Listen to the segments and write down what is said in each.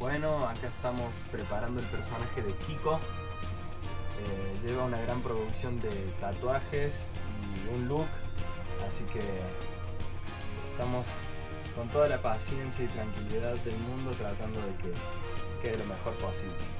Bueno, acá estamos preparando el personaje de Kiko. Eh, lleva una gran producción de tatuajes y un look, así que estamos con toda la paciencia y tranquilidad del mundo tratando de que quede lo mejor posible.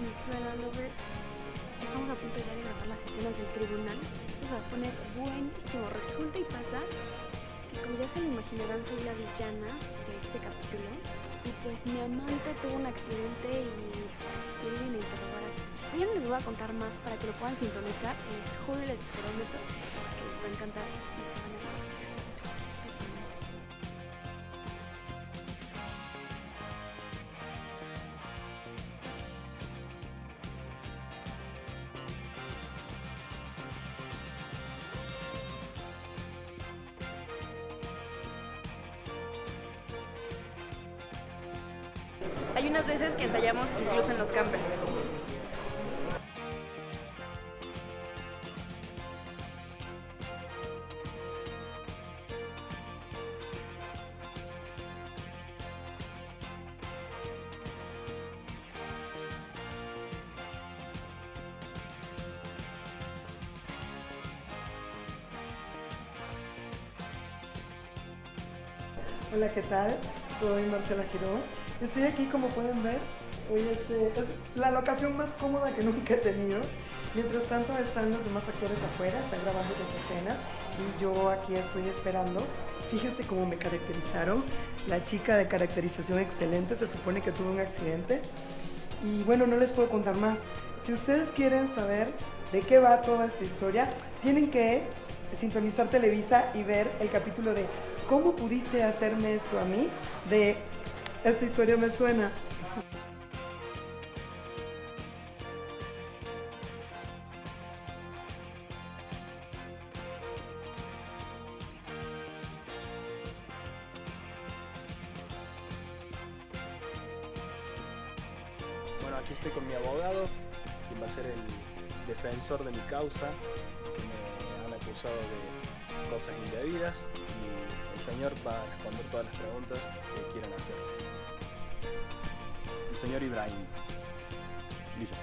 Me suena, Lovers. Estamos a punto ya de grabar las escenas del tribunal. Esto se va a poner buenísimo. Resulta y pasa que, como ya se lo imaginarán, soy la villana de este capítulo. Y pues mi amante tuvo un accidente y me vienen a interrogar aquí. Ya no les voy a contar más para que lo puedan sintonizar. Les juro y les prometo que les va a encantar y se van a divertir. Hay unas veces que ensayamos incluso en los campers. Hola, ¿qué tal? Soy Marcela Girón. Estoy aquí, como pueden ver. Hoy este, es la locación más cómoda que nunca he tenido. Mientras tanto, están los demás actores afuera, están grabando las escenas y yo aquí estoy esperando. Fíjense cómo me caracterizaron. La chica de caracterización excelente se supone que tuvo un accidente. Y bueno, no les puedo contar más. Si ustedes quieren saber de qué va toda esta historia, tienen que sintonizar Televisa y ver el capítulo de ¿Cómo pudiste hacerme esto a mí? De esta historia me suena. Bueno, aquí estoy con mi abogado, quien va a ser el defensor de mi causa, que me han acusado de cosas indebidas y el señor va a responder todas las preguntas que quieran hacer. El señor Ibrahim. Listo.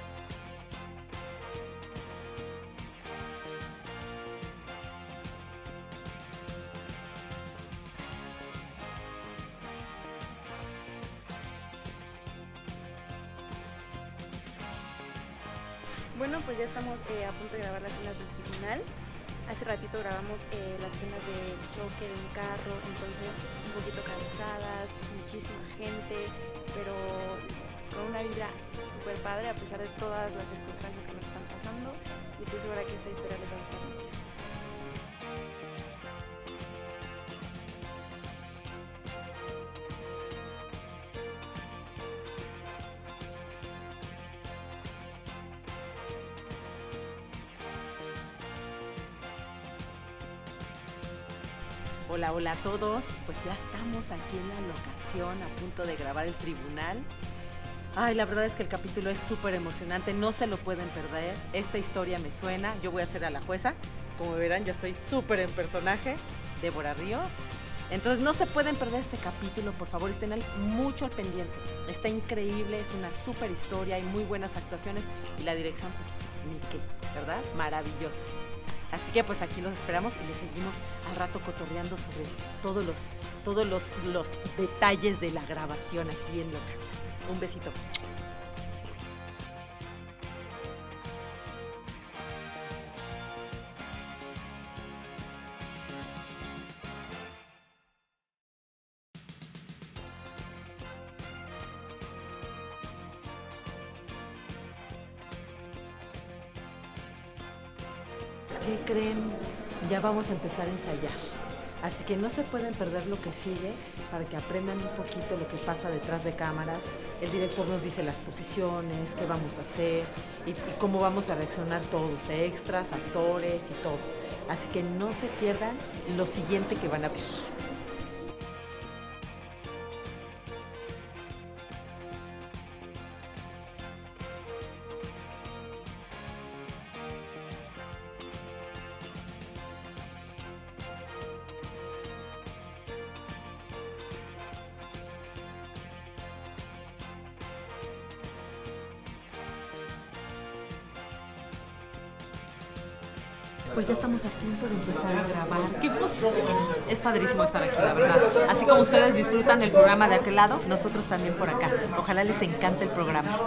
Bueno, pues ya estamos eh, a punto de grabar las escenas del tribunal. Hace ratito grabamos eh, las escenas de choque de un carro, entonces un poquito cansadas, muchísima gente, pero con una vibra súper padre a pesar de todas las circunstancias que nos están pasando. Y estoy segura que esta historia les va a gustar muchísimo. Hola, hola a todos. Pues ya estamos aquí en la locación a punto de grabar el tribunal. Ay, la verdad es que el capítulo es súper emocionante, no se lo pueden perder. Esta historia me suena, yo voy a ser a la jueza. Como verán, ya estoy súper en personaje, Débora Ríos. Entonces no se pueden perder este capítulo, por favor, estén mucho al pendiente. Está increíble, es una súper historia, hay muy buenas actuaciones y la dirección, pues, ni qué, ¿verdad? Maravillosa. Así que pues aquí los esperamos y les seguimos al rato cotorreando sobre todos los, todos los, los detalles de la grabación aquí en locación. Un besito. ¿Qué creen? Ya vamos a empezar a ensayar. Así que no se pueden perder lo que sigue para que aprendan un poquito lo que pasa detrás de cámaras. El director nos dice las posiciones, qué vamos a hacer y, y cómo vamos a reaccionar todos, extras, actores y todo. Así que no se pierdan lo siguiente que van a ver. Pues ya estamos a punto de empezar a grabar. ¡Qué! Es padrísimo estar aquí, la verdad. Así como ustedes disfrutan del programa de aquel lado, nosotros también por acá. Ojalá les encante el programa.